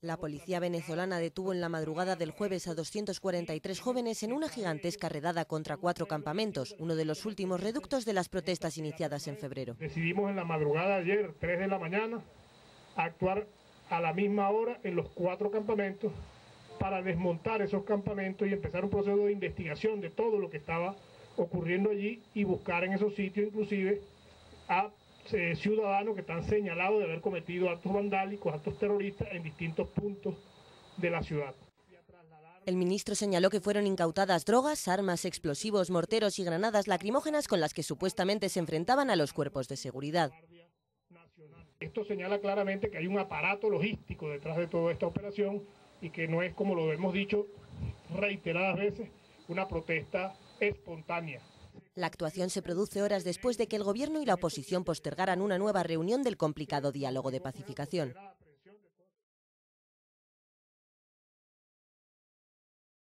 La policía venezolana detuvo en la madrugada del jueves a 243 jóvenes en una gigantesca redada contra cuatro campamentos, uno de los últimos reductos de las protestas iniciadas en febrero. Decidimos en la madrugada ayer, 3 de la mañana, actuar a la misma hora en los cuatro campamentos para desmontar esos campamentos y empezar un proceso de investigación de todo lo que estaba ocurriendo allí y buscar en esos sitios inclusive a eh, ciudadanos que están señalados de haber cometido actos vandálicos, actos terroristas en distintos puntos de la ciudad. El ministro señaló que fueron incautadas drogas, armas, explosivos, morteros y granadas lacrimógenas con las que supuestamente se enfrentaban a los cuerpos de seguridad. Esto señala claramente que hay un aparato logístico detrás de toda esta operación y que no es, como lo hemos dicho reiteradas veces, una protesta espontánea. La actuación se produce horas después de que el gobierno y la oposición postergaran una nueva reunión del complicado diálogo de pacificación.